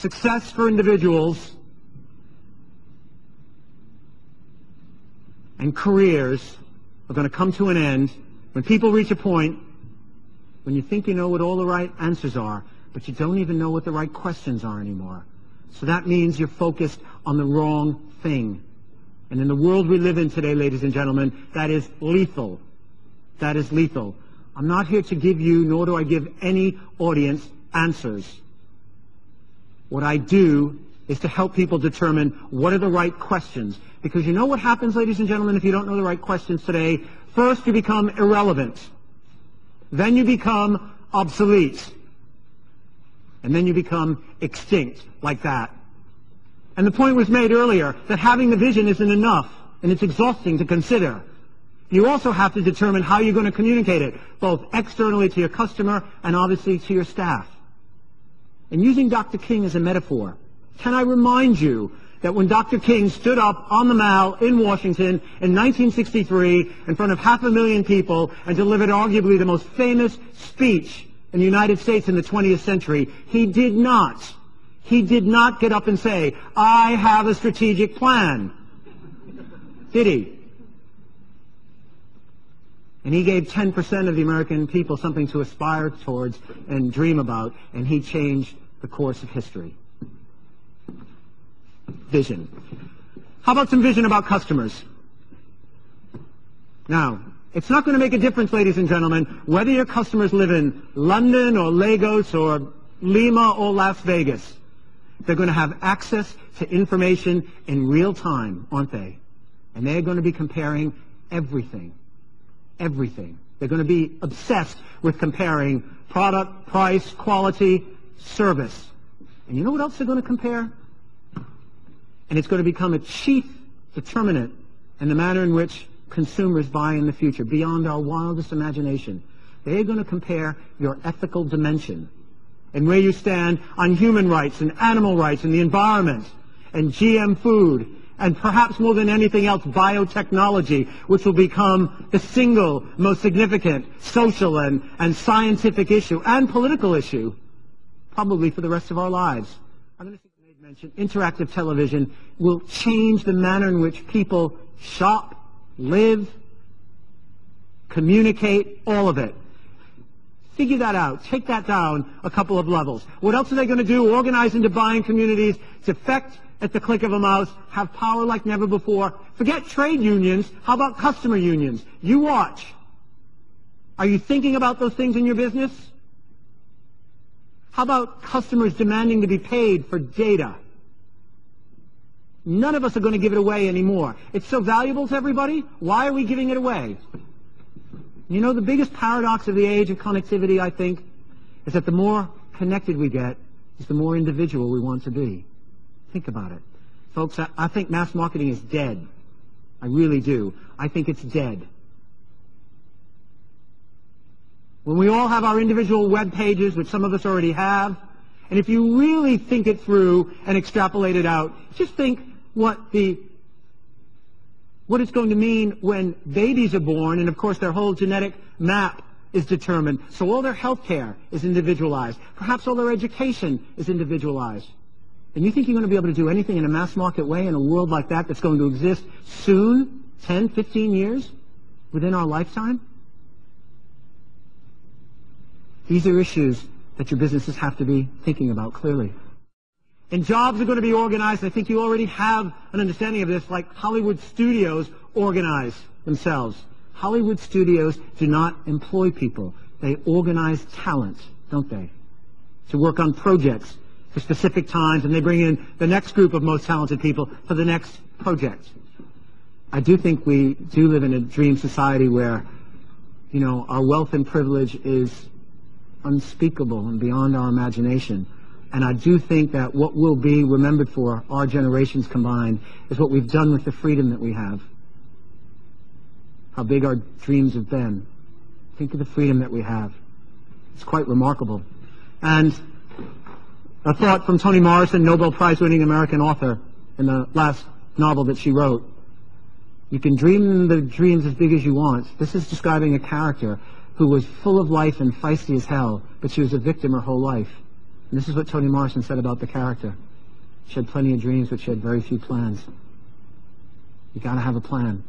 success for individuals and careers are going to come to an end when people reach a point when you think you know what all the right answers are, but you don't even know what the right questions are anymore. So that means you're focused on the wrong thing. And in the world we live in today, ladies and gentlemen, that is lethal. That is lethal. I'm not here to give you, nor do I give any audience answers. What I do is to help people determine what are the right questions. Because you know what happens, ladies and gentlemen, if you don't know the right questions today? First, you become irrelevant. Then you become obsolete. And then you become extinct, like that. And the point was made earlier that having the vision isn't enough, and it's exhausting to consider. You also have to determine how you're going to communicate it, both externally to your customer and obviously to your staff. And using Dr. King as a metaphor, can I remind you that when Dr. King stood up on the Mall in Washington in 1963 in front of half a million people and delivered arguably the most famous speech in the United States in the 20th century, he did not, he did not get up and say, I have a strategic plan. Did he? And he gave 10% of the American people something to aspire towards and dream about, and he changed the course of history vision. How about some vision about customers? Now, it's not going to make a difference, ladies and gentlemen, whether your customers live in London or Lagos or Lima or Las Vegas. They're going to have access to information in real time, aren't they? And they're going to be comparing everything. Everything. They're going to be obsessed with comparing product, price, quality, service. And you know what else they're going to compare? and it's going to become a chief determinant in the manner in which consumers buy in the future, beyond our wildest imagination. They're going to compare your ethical dimension and where you stand on human rights and animal rights and the environment and GM food and perhaps more than anything else, biotechnology, which will become the single most significant social and, and scientific issue and political issue, probably for the rest of our lives I'm going to interactive television will change the manner in which people shop, live, communicate, all of it. Figure that out. Take that down a couple of levels. What else are they going to do? Organize into buying communities. It's effect at the click of a mouse. Have power like never before. Forget trade unions. How about customer unions? You watch. Are you thinking about those things in your business? How about customers demanding to be paid for data? None of us are going to give it away anymore. It's so valuable to everybody. Why are we giving it away? You know, the biggest paradox of the age of connectivity, I think, is that the more connected we get, is the more individual we want to be. Think about it. Folks, I, I think mass marketing is dead. I really do. I think it's dead. When we all have our individual web pages, which some of us already have, and if you really think it through and extrapolate it out, just think what the what it's going to mean when babies are born, and of course their whole genetic map is determined. So all their health care is individualized. Perhaps all their education is individualized. And you think you're going to be able to do anything in a mass market way in a world like that that's going to exist soon, 10, 15 years, within our lifetime? These are issues that your businesses have to be thinking about clearly. And jobs are going to be organized. I think you already have an understanding of this, like Hollywood studios organize themselves. Hollywood studios do not employ people. They organize talent, don't they? To work on projects for specific times, and they bring in the next group of most talented people for the next project. I do think we do live in a dream society where, you know, our wealth and privilege is unspeakable and beyond our imagination. And I do think that what will be remembered for our generations combined is what we've done with the freedom that we have. How big our dreams have been. Think of the freedom that we have. It's quite remarkable. And a thought from Toni Morrison, Nobel Prize winning American author, in the last novel that she wrote. You can dream the dreams as big as you want. This is describing a character who was full of life and feisty as hell, but she was a victim her whole life. And this is what Toni Morrison said about the character. She had plenty of dreams, but she had very few plans. You got to have a plan.